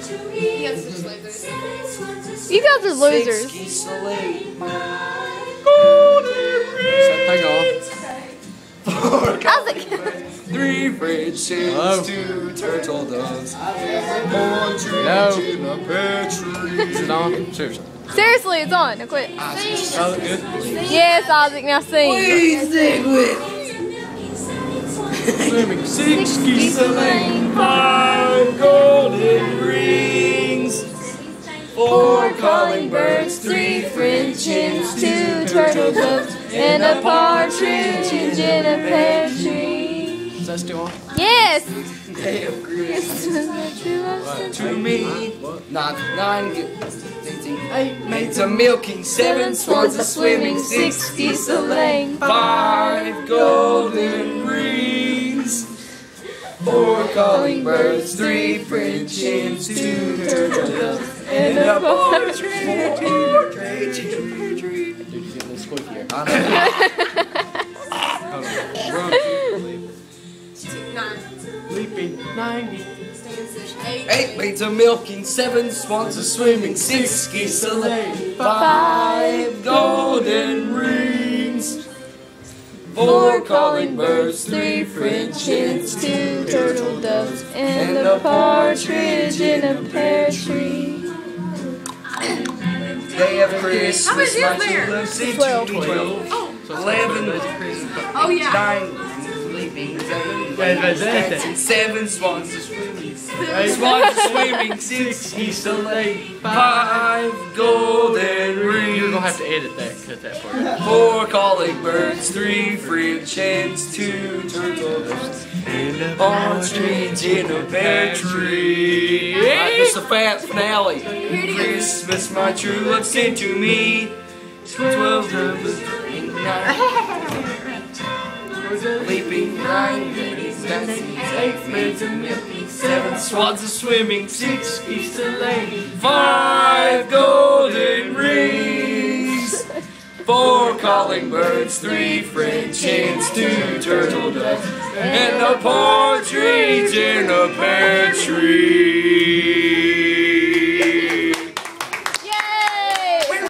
You guys are just losers. You guys are losers. Six geese away. Hang on. Four Isaac. Three French hens, Hello? two turtle doves, No. in a pear tree. Is it on? Seriously. It's on. Now quit. Oh, good. Yes, Isaac. Now sing. Please stick with Swimming six geese a lane. Four calling birds, three French hens, two turtle doves, and a partridge in a pear tree. Is that still on? Yes. Day of Christmas. To me, not nine, eighteen, eight maids a milking, seven swans a swimming, six geese a laying, five golden rings, four calling birds, three French hens, two turtle doves, and a partridge in a tree. Dude, you get a little squeaky here. Hold on. Run. Nine. Leaping 90. Eight. Eight maids a milking, seven swans a swimming, six geese a laying, five golden rings, four calling birds, three French hens, two turtle doves, And a partridge in a pear tree. Day of Christmas, How much is my there? true love sent Twelve. to me twelve, eleven, Oh yeah. Oh, nine, leaping, seven, that's seven swans a swimming, swans a swimming, six geese. a laying, five golden rings. You're gonna have to edit that, cut that part. Four calling birds, three French hens, two turtle doves, and a partridge in a pear tree. The fat finale. Christmas, my true love sent to me. Twelve nine. Leaping nine, dancing eight maids a milking, seven swans a swimming, six geese a laying, five golden rings. Four calling birds, three French hens, two turtle doves, and a partridge in a pear tree.